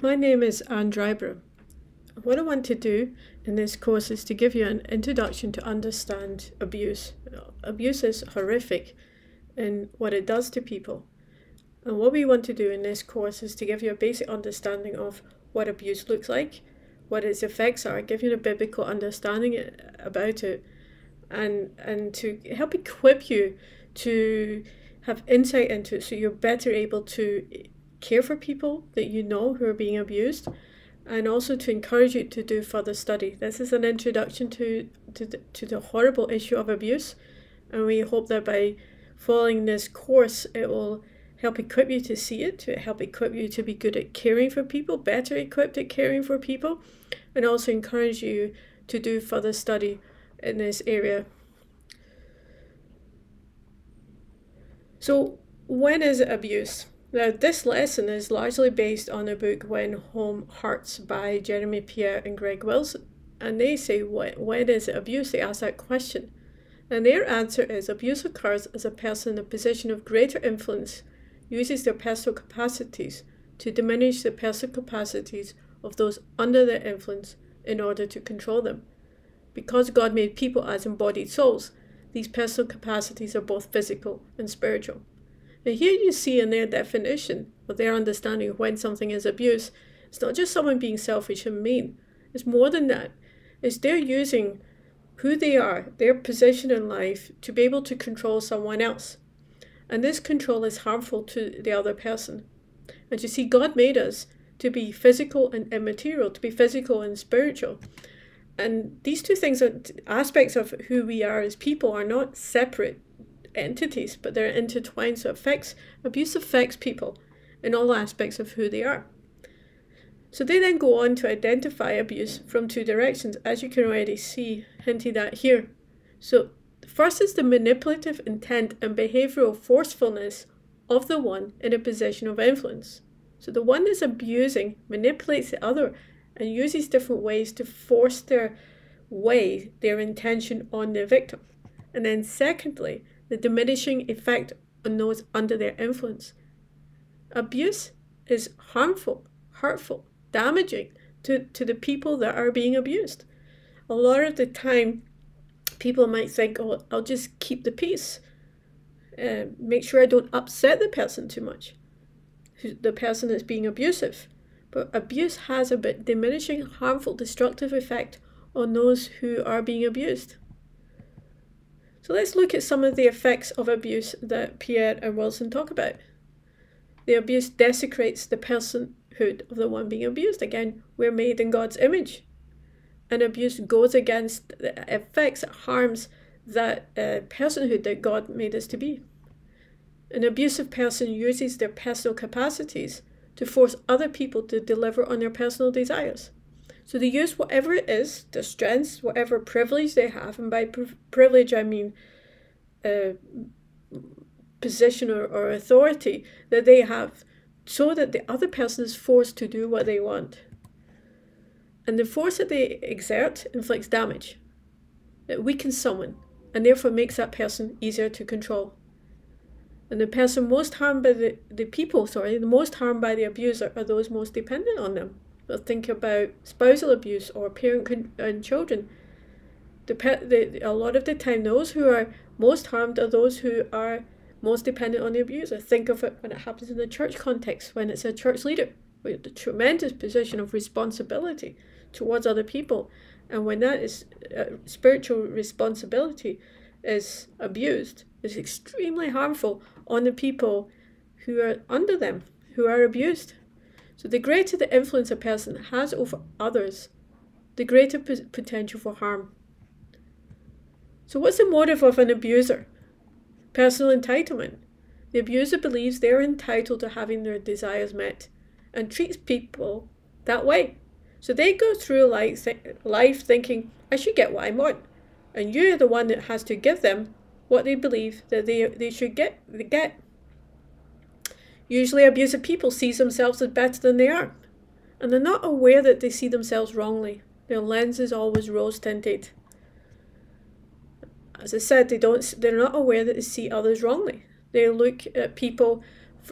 My name is Anne Dryburgh. What I want to do in this course is to give you an introduction to understand abuse. Abuse is horrific in what it does to people. And what we want to do in this course is to give you a basic understanding of what abuse looks like, what its effects are, give you a biblical understanding about it, and and to help equip you to have insight into it so you're better able to care for people that you know who are being abused and also to encourage you to do further study. This is an introduction to, to, the, to the horrible issue of abuse, and we hope that by following this course, it will help equip you to see it, to help equip you to be good at caring for people, better equipped at caring for people, and also encourage you to do further study in this area. So, when is abuse? Now, this lesson is largely based on a book When Home Hurts by Jeremy Pierre and Greg Wilson. And they say, when, when is it abuse? They ask that question. And their answer is abuse occurs as a person in a position of greater influence uses their personal capacities to diminish the personal capacities of those under their influence in order to control them. Because God made people as embodied souls, these personal capacities are both physical and spiritual. Now, here you see in their definition, or their understanding of when something is abuse, it's not just someone being selfish and mean. It's more than that. It's they're using who they are, their position in life, to be able to control someone else. And this control is harmful to the other person. And you see, God made us to be physical and immaterial, to be physical and spiritual. And these two things are aspects of who we are as people are not separate entities, but they're intertwined. So affects abuse affects people in all aspects of who they are. So they then go on to identify abuse from two directions, as you can already see hinted at here. So first is the manipulative intent and behavioral forcefulness of the one in a position of influence. So the one that's abusing manipulates the other and uses different ways to force their way, their intention on the victim. And then secondly, the diminishing effect on those under their influence. Abuse is harmful, hurtful, damaging to, to the people that are being abused. A lot of the time, people might think, oh, I'll just keep the peace, uh, make sure I don't upset the person too much, the person that's being abusive. But abuse has a bit diminishing, harmful, destructive effect on those who are being abused. So let's look at some of the effects of abuse that Pierre and Wilson talk about. The abuse desecrates the personhood of the one being abused. Again, we're made in God's image. And abuse goes against the effects, it harms that uh, personhood that God made us to be. An abusive person uses their personal capacities to force other people to deliver on their personal desires. So they use whatever it is, their strengths, whatever privilege they have, and by privilege I mean uh, position or, or authority that they have, so that the other person is forced to do what they want. And the force that they exert inflicts damage. It weakens someone, and therefore makes that person easier to control. And the person most harmed by the, the people, sorry, the most harmed by the abuser are those most dependent on them think about spousal abuse or parent and children. The, a lot of the time, those who are most harmed are those who are most dependent on the abuser. Think of it when it happens in the church context, when it's a church leader with a tremendous position of responsibility towards other people. And when that is uh, spiritual responsibility is abused, it's extremely harmful on the people who are under them, who are abused. So the greater the influence a person has over others, the greater potential for harm. So what's the motive of an abuser? Personal entitlement. The abuser believes they're entitled to having their desires met and treats people that way. So they go through life, life thinking, I should get what I want. And you're the one that has to give them what they believe that they, they should get, They get. Usually, abusive people see themselves as better than they are, and they're not aware that they see themselves wrongly. Their lens is always rose tinted. As I said, they don't. They're not aware that they see others wrongly. They look at people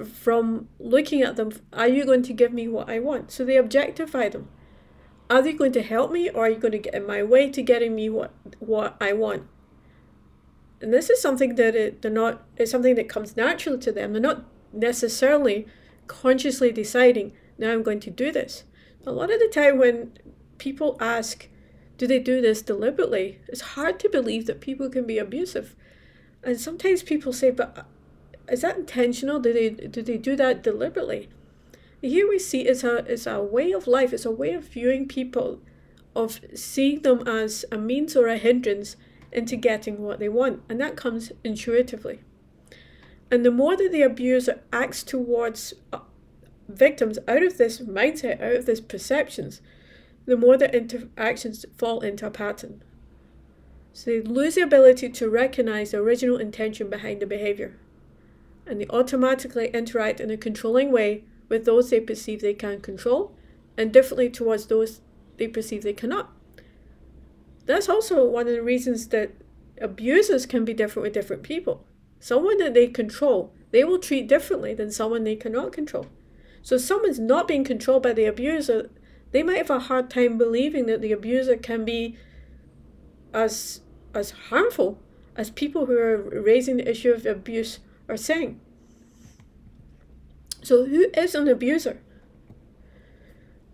from looking at them, are you going to give me what I want? So they objectify them. Are they going to help me or are you going to get in my way to getting me what what I want? And this is something that it, they're not it's something that comes naturally to them. They're not necessarily consciously deciding, now I'm going to do this. A lot of the time when people ask, do they do this deliberately? It's hard to believe that people can be abusive. And sometimes people say, but uh, is that intentional? Do they do they do that deliberately? Here we see it's a it's a way of life, it's a way of viewing people, of seeing them as a means or a hindrance into getting what they want. And that comes intuitively. And the more that the abuser acts towards uh, victims out of this mindset, out of this perceptions, the more their interactions fall into a pattern. So they lose the ability to recognize the original intention behind the behavior. And they automatically interact in a controlling way with those they perceive they can control and differently towards those they perceive they cannot. That's also one of the reasons that abusers can be different with different people. Someone that they control, they will treat differently than someone they cannot control. So if someone's not being controlled by the abuser, they might have a hard time believing that the abuser can be as as harmful as people who are raising the issue of abuse are saying. So who is an abuser?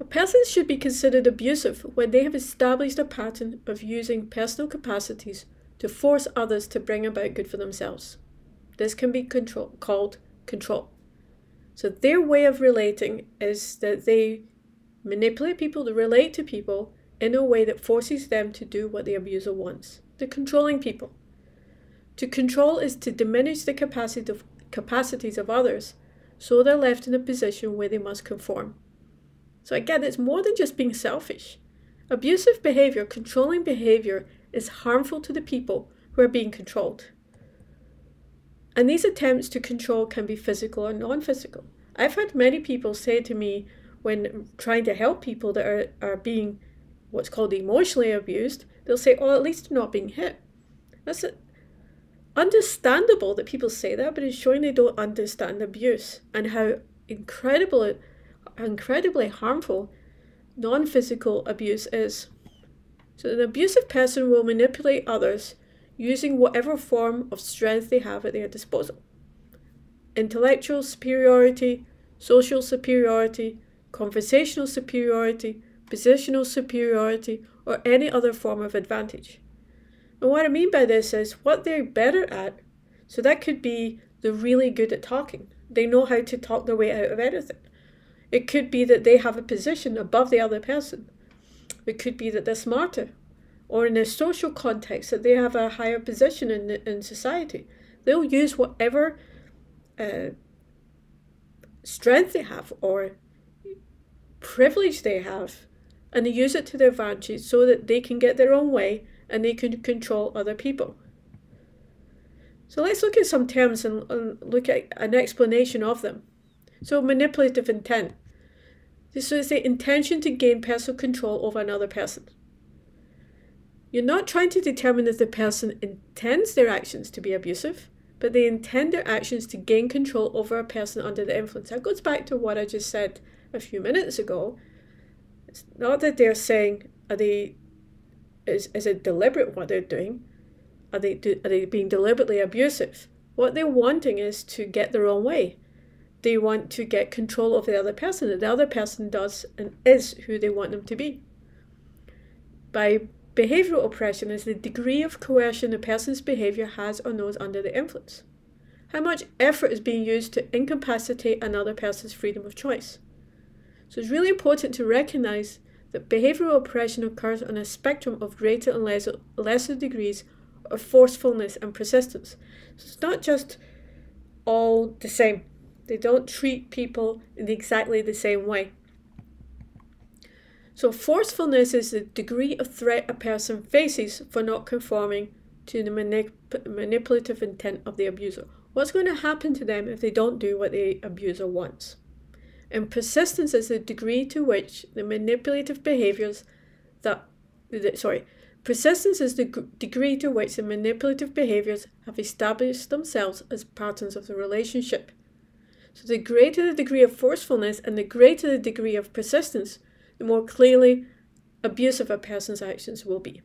A person should be considered abusive when they have established a pattern of using personal capacities to force others to bring about good for themselves. This can be control, called control. So their way of relating is that they manipulate people to relate to people in a way that forces them to do what the abuser wants. They're controlling people. To control is to diminish the capacity of, capacities of others so they're left in a position where they must conform. So again, it's more than just being selfish. Abusive behavior, controlling behavior, is harmful to the people who are being controlled. And these attempts to control can be physical or non physical. I've had many people say to me when trying to help people that are, are being what's called emotionally abused, they'll say, Oh, at least they're not being hit. That's understandable that people say that, but it's showing they don't understand abuse and how incredible, incredibly harmful non physical abuse is. So, an abusive person will manipulate others using whatever form of strength they have at their disposal intellectual superiority, social superiority, conversational superiority, positional superiority, or any other form of advantage. And what I mean by this is what they're better at. So that could be they're really good at talking, they know how to talk their way out of anything. It could be that they have a position above the other person. It could be that they're smarter or in a social context that they have a higher position in, in society. They'll use whatever uh, strength they have or privilege they have and they use it to their advantage so that they can get their own way and they can control other people. So let's look at some terms and, and look at an explanation of them. So manipulative intent. This is the intention to gain personal control over another person. You're not trying to determine if the person intends their actions to be abusive, but they intend their actions to gain control over a person under the influence. That goes back to what I just said a few minutes ago. It's not that they're saying, are they, is, is it deliberate what they're doing? Are they, do, are they being deliberately abusive? What they're wanting is to get their own way. They want to get control of the other person, and the other person does and is who they want them to be. By Behavioral oppression is the degree of coercion a person's behavior has on those under the influence. How much effort is being used to incapacitate another person's freedom of choice. So it's really important to recognize that behavioral oppression occurs on a spectrum of greater and lesser, lesser degrees of forcefulness and persistence. So it's not just all the same. They don't treat people in exactly the same way. So forcefulness is the degree of threat a person faces for not conforming to the manip- manipulative intent of the abuser. What's going to happen to them if they don't do what the abuser wants? And persistence is the degree to which the manipulative behaviors that, sorry, persistence is the degree to which the manipulative behaviors have established themselves as patterns of the relationship. So the greater the degree of forcefulness and the greater the degree of persistence, the more clearly abusive a person's actions will be.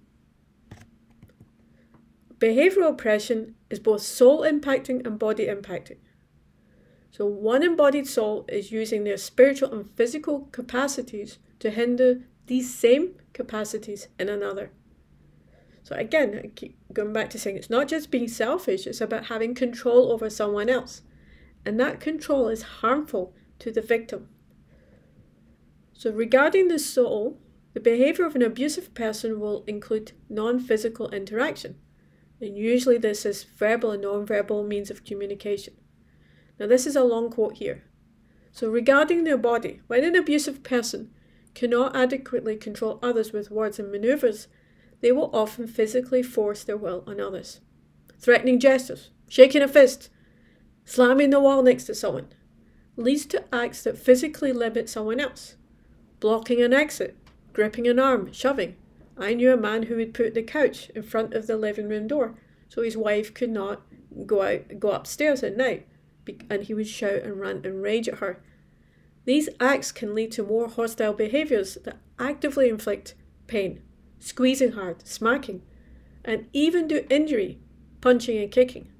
Behavioral oppression is both soul impacting and body impacting. So, one embodied soul is using their spiritual and physical capacities to hinder these same capacities in another. So, again, I keep going back to saying it's not just being selfish, it's about having control over someone else. And that control is harmful to the victim. So, regarding the soul, the behavior of an abusive person will include non physical interaction. And usually, this is verbal and non verbal means of communication. Now, this is a long quote here. So, regarding their body, when an abusive person cannot adequately control others with words and maneuvers, they will often physically force their will on others. Threatening gestures, shaking a fist, slamming the wall next to someone, leads to acts that physically limit someone else. Blocking an exit, gripping an arm, shoving. I knew a man who would put the couch in front of the living room door so his wife could not go out go upstairs at night and he would shout and rant and rage at her. These acts can lead to more hostile behaviours that actively inflict pain, squeezing hard, smacking, and even do injury, punching and kicking.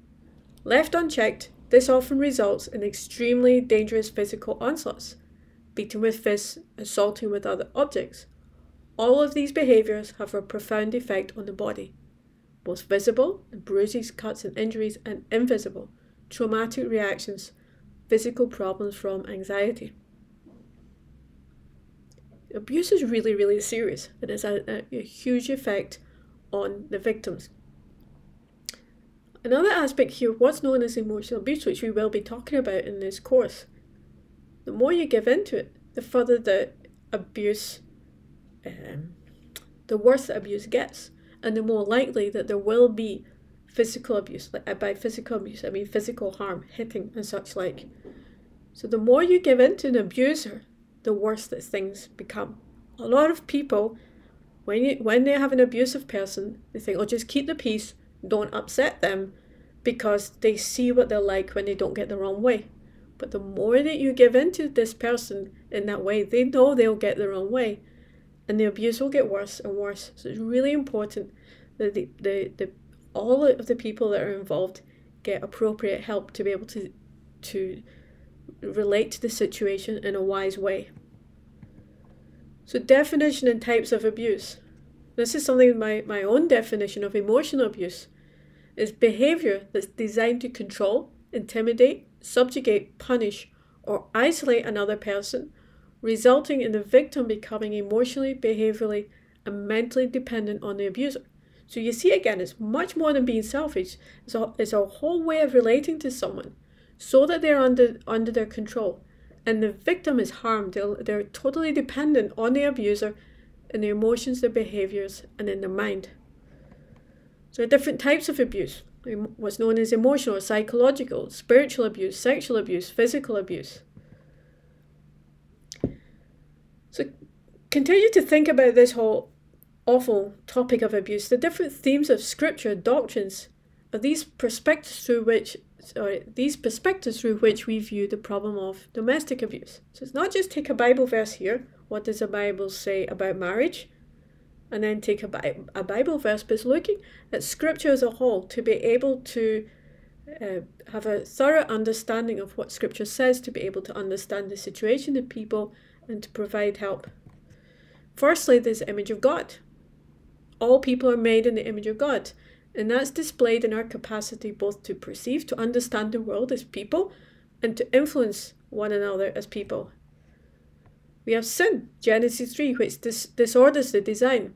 Left unchecked, this often results in extremely dangerous physical onslaughts, beating with fists, assaulting with other objects. All of these behaviours have a profound effect on the body, both visible, bruises, cuts, and injuries, and invisible, traumatic reactions, physical problems from anxiety. Abuse is really, really serious. It has a, a, huge effect on the victims. Another aspect here, what's known as emotional abuse, which we will be talking about in this course. The more you give into it, the further the abuse, um, the worse the abuse gets, and the more likely that there will be physical abuse. Like uh, by physical abuse, I mean physical harm, hitting and such like. So the more you give in to an abuser, the worse that things become. A lot of people, when you when they have an abusive person, they think, "Oh, just keep the peace, don't upset them," because they see what they're like when they don't get the wrong way. But the more that you give in to this person in that way, they know they'll get their own way, and the abuse will get worse and worse. So it's really important that the the, the all of the people that are involved get appropriate help to be able to to relate to the situation in a wise way. So definition and types of abuse. This is something my, my own definition of emotional abuse is behavior that's designed to control, intimidate, subjugate, punish, or isolate another person, resulting in the victim becoming emotionally, behaviorally, and mentally dependent on the abuser. So you see again, it's much more than being selfish. It's a, it's a whole way of relating to someone so that they're under, under their control. And the victim is harmed. They're, they're totally dependent on the abuser in their emotions, their behaviors, and in their mind. So different types of abuse. What's known as emotional, psychological, spiritual abuse, sexual abuse, physical abuse. So continue to think about this whole awful topic of abuse, the different themes of scripture, doctrines, are these perspectives through which sorry, these perspectives through which we view the problem of domestic abuse. So it's not just take a Bible verse here, what does the Bible say about marriage? And then take a, Bi- a Bible verse, but it's looking at scripture as a whole to be able to uh, have a thorough understanding of what scripture says, to be able to understand the situation of people and to provide help. Firstly, there's the image of God all people are made in the image of God. And that's displayed in our capacity both to perceive, to understand the world as people, and to influence one another as people. We have sin, Genesis 3, which dis- disorders the design,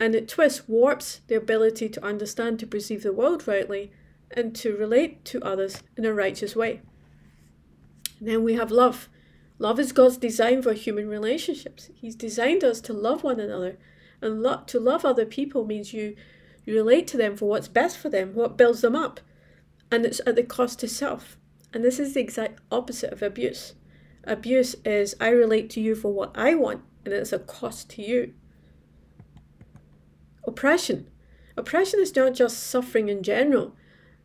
and it twists, warps the ability to understand, to perceive the world rightly, and to relate to others in a righteous way. Then we have love. Love is God's design for human relationships. He's designed us to love one another and lo- to love other people means you, you relate to them for what's best for them, what builds them up. And it's at the cost to self. And this is the exact opposite of abuse. Abuse is I relate to you for what I want, and it's a cost to you. Oppression. Oppression is not just suffering in general,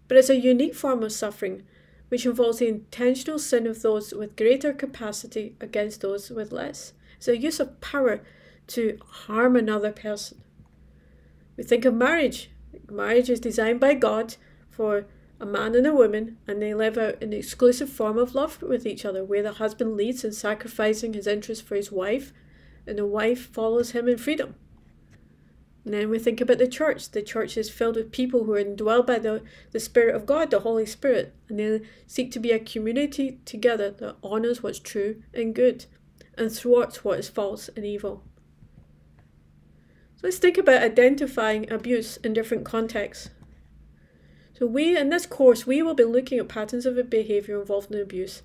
but it's a unique form of suffering which involves the intentional sin of those with greater capacity against those with less. It's a use of power to harm another person. We think of marriage. Marriage is designed by God for a man and a woman, and they live out an exclusive form of love with each other, where the husband leads in sacrificing his interest for his wife, and the wife follows him in freedom. And then we think about the church. The church is filled with people who are indwelled by the, the Spirit of God, the Holy Spirit, and they seek to be a community together that honours what's true and good and thwarts what is false and evil. So let's think about identifying abuse in different contexts. So we, in this course, we will be looking at patterns of behaviour involved in abuse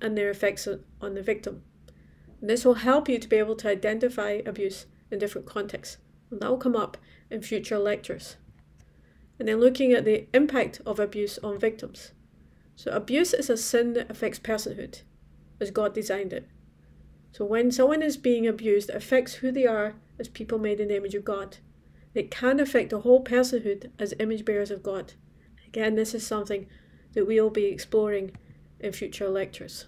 and their effects on the victim. And this will help you to be able to identify abuse in different contexts. And that will come up in future lectures. And then looking at the impact of abuse on victims. So abuse is a sin that affects personhood, as God designed it. So when someone is being abused, it affects who they are as people made in the image of God. It can affect the whole personhood as image bearers of God. Again, this is something that we will be exploring in future lectures.